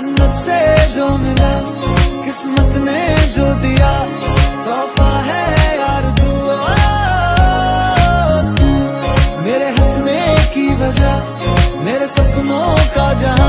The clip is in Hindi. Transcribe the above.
मन्नत से जो मिला, किस्मत ने जो दिया, तोहफा है यार दुआ। मेरे हंसने की वजह, मेरे सपनों का जहाँ